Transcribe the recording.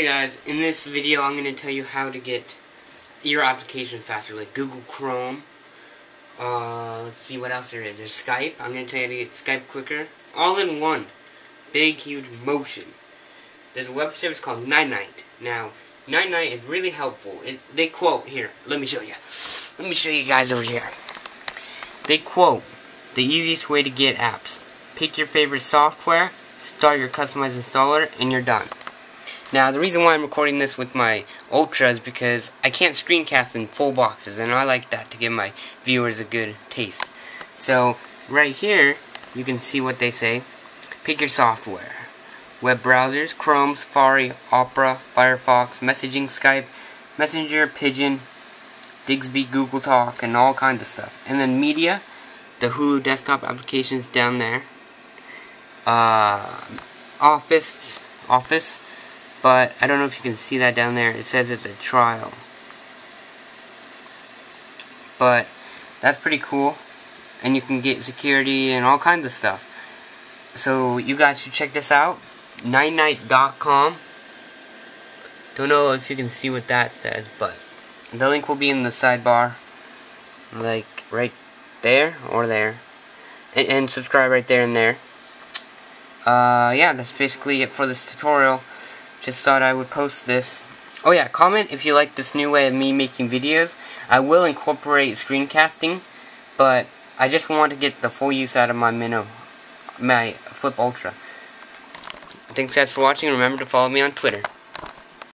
Hey guys, in this video I'm going to tell you how to get your application faster, like Google Chrome. Uh, let's see what else there is. There's Skype. I'm going to tell you how to get Skype quicker. All in one. Big, huge motion. There's a web service called NiNite. Now, NiNite is really helpful. It, they quote, here, let me show you. Let me show you guys over here. They quote, the easiest way to get apps. Pick your favorite software, start your customized installer, and you're done. Now, the reason why I'm recording this with my Ultra is because I can't screencast in full boxes, and I like that to give my viewers a good taste. So, right here, you can see what they say. Pick your software. Web browsers, Chrome, Safari, Opera, Firefox, Messaging, Skype, Messenger, Pidgin, Digsby, Google Talk, and all kinds of stuff. And then media, the Hulu desktop applications down there. Uh, Office, Office, but I don't know if you can see that down there. It says it's a trial. But that's pretty cool. And you can get security and all kinds of stuff. So you guys should check this out. NiNite.com. Don't know if you can see what that says, but the link will be in the sidebar. Like right there or there. And, and subscribe right there and there. Uh, yeah, that's basically it for this tutorial. Just thought I would post this. Oh yeah, comment if you like this new way of me making videos. I will incorporate screencasting, but I just want to get the full use out of my Mino, my Flip Ultra. Thanks guys for watching. Remember to follow me on Twitter.